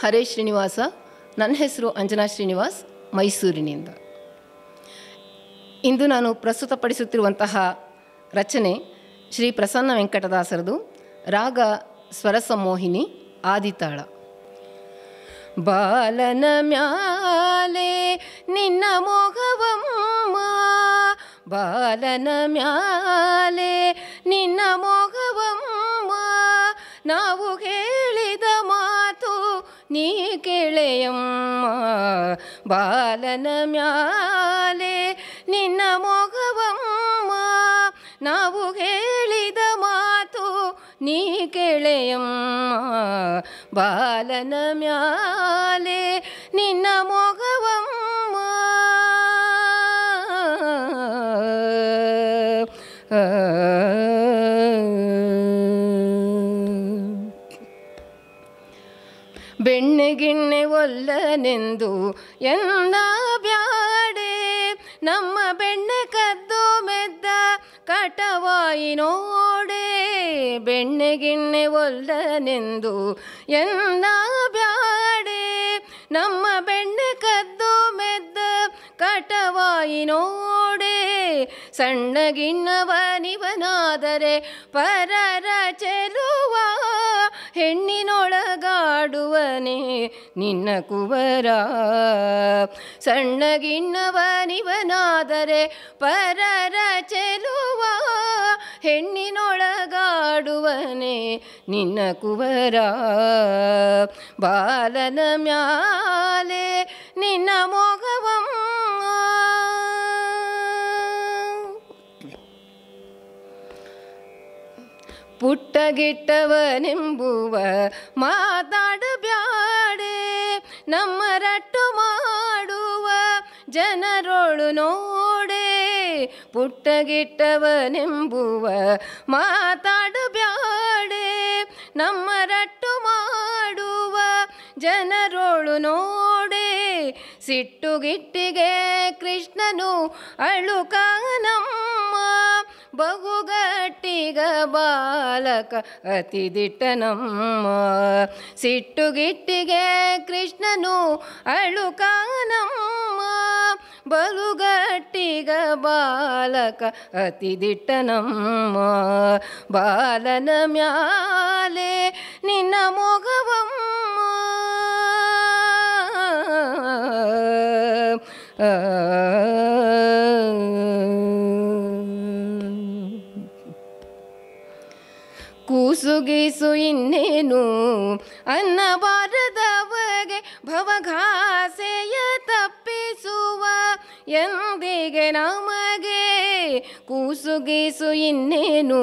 ಹರೇ ಶ್ರೀನಿವಾಸ. ನನ್ನ ಹೆಸರು ಅಂಜನಾ ಶ್ರೀನಿವಾಸ್, ಮೈಸೂರಿನಿಂದ. ಇಂದು ನಾನು ಪ್ರಸ್ತುತಪಡಿಸುತ್ತಿರುವಂತಹ ರಚನೆ ಶ್ರೀ ಪ್ರಸನ್ನ ವೆಂಕಟದಾಸರದು, ರಾಗ ಸ್ವರಸಮೋಹಿನಿ ಆದಿತಾಳ. ಬಾಲನ ಮ್ಯಾಲೆ ನಿನ್ನ ಮೋಘವಮ್ಮ, ಬಾಲನ ಮ್ಯಾಲೆ ನಿನ್ನ ಮೋಘವಮ್ಮ, ನಾವು ಮಾತು ನೀ ಕೆಳೆಯಮ್ಮ ಬಾಲನ ಮ್ಯಾಲೆ ನಿನ್ನ ಮೋಘವಮ್ಮ ನಾವು ಹೇಳಿದ ಮಾತು ನೀ ಕೆಳೆಯಮ್ಮ ಬಾಲನ ಮ್ಯಾಲೆ ನಿನ್ನ ಮೊಗವಮ್ಮ ಬೆಣ್ಣೆಗಿಣ್ಣೆ ಒಲ್ಲನೆಂದು ಎಂದ ಬ್ಯಾಡೆ. ನಮ್ಮ ಬೆಣ್ಣೆ ಕದ್ದು ಮೆದ್ದ ಕಟವಾಯಿ ನೋಡೆ. ಬೆಣ್ಣೆಗಿಣ್ಣೆ ಒಲ್ಲನೆಂದು ಎಂದ ಬ್ಯಾಡೆ. ನಮ್ಮ ಬೆಣ್ಣೆ ಕದ್ದು ಮೆದ್ದ ಕಟವಾಯಿ ನೋಡೆ. ಸಣ್ಣಗಿಣ್ಣವನಿವನಾದರೆ ಪರರ ಚೆಲುವ. ಹೆಣ್ಣಿನೊಳಗಾಡುವನೆ ನಿನ್ನ ಕುವರ. ಸಣ್ಣಗಿನ್ನವನಿವನಾದರೆ ಪರರ ಚೆಲುವ. ಹೆಣ್ಣಿನೊಳಗಾಡುವನೆ ನಿನ್ನ ಕುವರ. ಬಾಲನ ಮ್ಯಾಲೆ ನಿನ್ನ ಮೊಗವಂ ಪುಟ್ಟಗಿಟ್ಟವನೆಂಬುವ ಮಾತಾಡಬ್ಯಾಡೆ ಪುಟ್ಟಗಿಟ್ಟವನೆಂಬುವ ಮಾತಾಡಬ್ಯಾಡೆ ನಮ್ಮ ರಟ್ಟು ಮಾಡುವ ಜನರೋಳು ನೋಡೆ. ಸಿಟ್ಟುಗಿಟ್ಟಿಗೆ ಕೃಷ್ಣನು ಅಳುಕಾನಮ್ಮ ಬಹುಗಟ್ಟಿಗ ಬಾಲಕ ಅತಿ ದಿಟ್ಟನಮ್ಮ ಸಿಟ್ಟುಗಿಟ್ಟಿಗೆ ಕೃಷ್ಣನು ಅಳುಕಾನಮ್ಮ ಬಲುಗಟ್ಟಿಗ ಬಾಲಕ ಅತಿ ದಿಟ್ಟನಮ್ಮ ಬಾಲನ ಮ್ಯಾಲೆ ನಿನ್ನ ಮೊಗವಮ್ಮ. ಕೂಸುಗೀಸು ಇನ್ನೇನು ಅನ್ನಬಾರದವಗೆ ಭವಘಾಸೆಯ ತಪ್ಪಿಸುವ ಎಂದಿಗೆ ನಮಗೆ? ಕೂಸುಗೀಸು ಇನ್ನೇನು?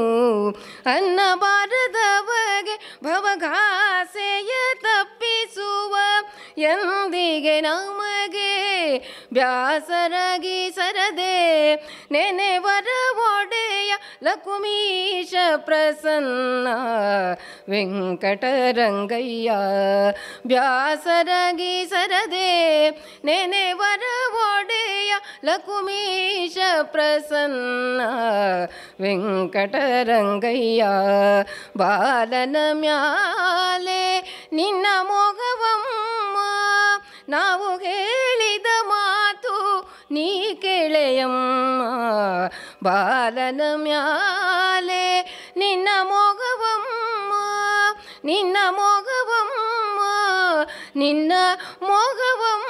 ಅನ್ನಬಾರದವಗೆ ಭವಘಾಸೆಯ ತಪ್ಪಿಸುವ ಎಂದಿಗೆ ನಮಗೆ? ಬ್ಯಾಸರಗಿ ಸರದೆ ನೆನೆವರ ಒಡೆಯ ಲಕುಮೀಶ ಪ್ರಸನ್ನ ವೆಂಕಟರಂಗಯ್ಯ. ವ್ಯಾಸರಗಿ ಸರದೆ ನೆನೆವರ ಒಡೆಯ ಲಕುಮೀಶ ಪ್ರಸನ್ನ ವೆಂಕಟರಂಗಯ್ಯ. ಬಾಲನ ಮ್ಯಾಲೆ ನಿನ್ನ ಮೊಗವಮ್ಮ ನಾವು ಹೇ ನೀ ಕೆಳೆಯಮ್ಮ ಬಾಲನ ಮ್ಯಾಲೆ ನಿನ್ನ ಮೊಗವಮ್ಮ ನಿನ್ನ ಮೊಗವಮ್ಮ ನಿನ್ನ ಮೊಗವಮ್ಮ